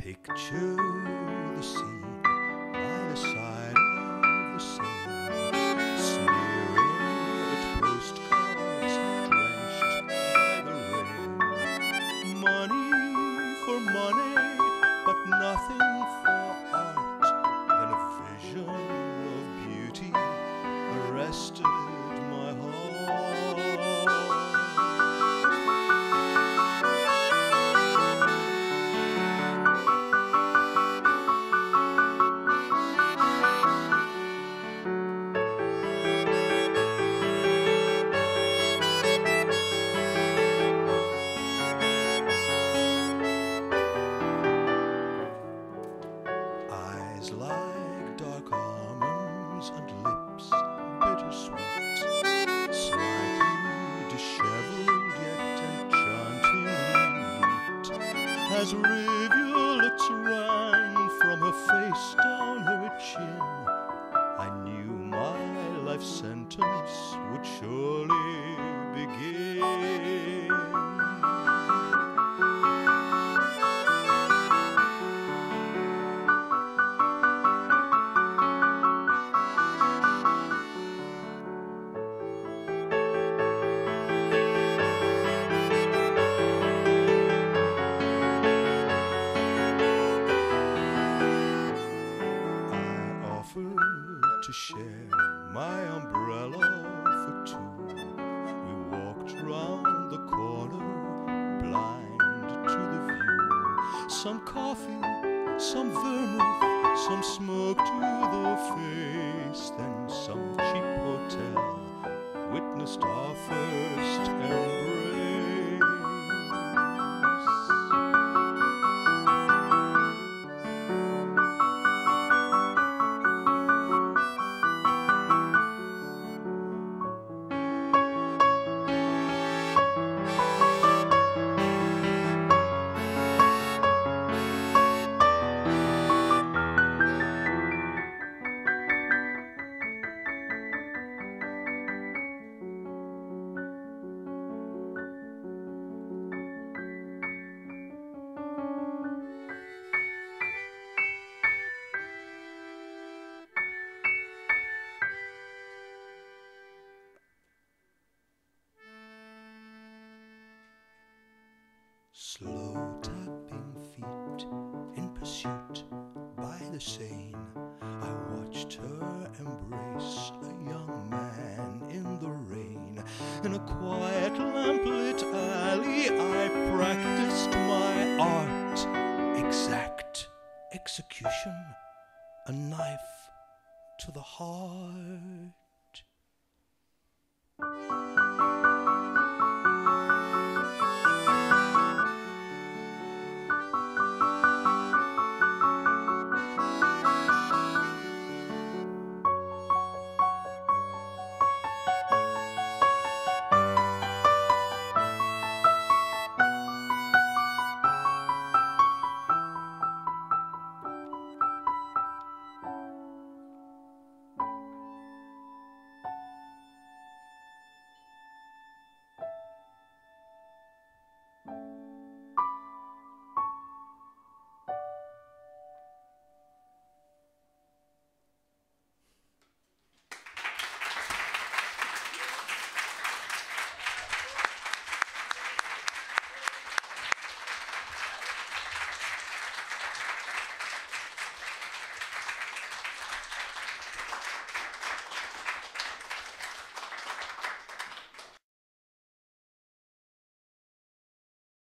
picture the sea As rivulets ran from her face down her chin, I knew my life sentence would surely begin. To share my umbrella for two. We walked round the corner, blind to the view. Some coffee, some vermouth, some smoke to the Slow tapping feet in pursuit by the Seine. I watched her embrace a young man in the rain. In a quiet lamplit alley, I practiced my art. Exact execution, a knife to the heart.